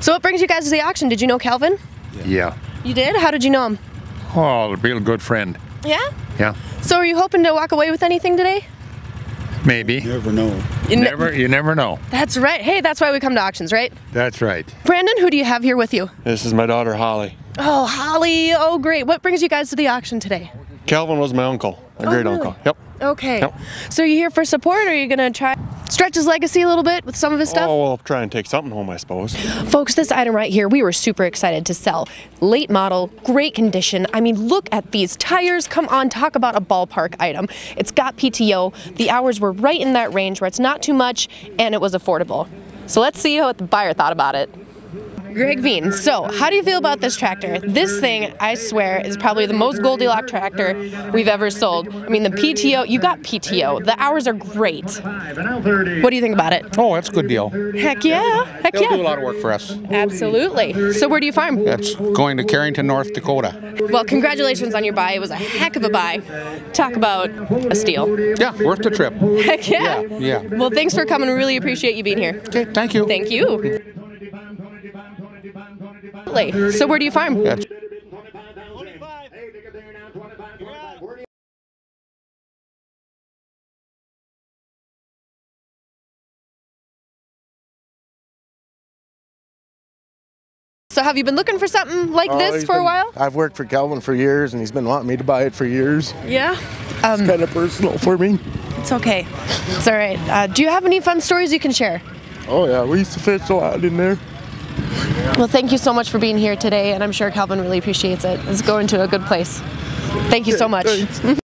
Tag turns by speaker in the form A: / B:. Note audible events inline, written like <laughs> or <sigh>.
A: So what brings you guys to the auction? Did you know Calvin?
B: Yeah.
A: You did? How did you know him?
B: Oh, a real good friend.
A: Yeah?
B: Yeah.
A: So are you hoping to walk away with anything today?
B: Maybe.
C: You never know.
A: You
B: Never. You never know.
A: That's right. Hey, that's why we come to auctions, right?
B: That's right.
A: Brandon, who do you have here with you?
D: This is my daughter Holly.
A: Oh, Holly. Oh, great. What brings you guys to the auction today?
D: Calvin was my uncle, a
A: Oh,
D: great
A: really?
D: uncle. Yep.
A: Okay.
D: Yep.
A: So are you here for support or are you going to try stretch his legacy a little bit with some of his stuff?
D: Oh, we'll try and take something home, I suppose.
A: Folks, this item right here, we were super excited to sell. Late model, great condition. I mean, look at these tires. Come on, talk about a ballpark item. It's got PTO. The hours were right in that range where it's not too much and it was affordable. So let's see what the buyer thought about it. Greg Veen, so how do you feel about this tractor? This thing, I swear, is probably the most Goldilocks tractor we've ever sold. I mean, the PTO, you got PTO. The hours are great. What do you think about it?
E: Oh, that's a good deal.
A: Heck yeah. Heck
E: They'll do a lot of work for us.
A: Absolutely. So where do you farm?
E: That's going to Carrington, North Dakota.
A: Well, congratulations on your buy. It was a heck of a buy. Talk about a steal.
E: Yeah, worth the trip.
A: Heck yeah.
E: Yeah, yeah.
A: Well, thanks for coming. Really appreciate you being here.
E: Okay, thank you.
A: Thank you. So where do you farm?
E: That's
A: So have you been looking for something like
F: Oh,
A: this for a while?
F: I've worked for Calvin for years, and he's been wanting me to buy it for years.
A: Yeah. Um,
F: Kind of personal for me.
A: it's okay. It's all right. Uh, do you have any fun stories you can share?
F: Oh yeah, we used to fish a lot in there.
A: Well, thank you so much for being here today, and I'm sure Calvin really appreciates it. It's going to a good place. Thank you so much. <laughs>